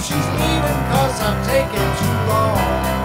she's leaving cause I'm taking too long.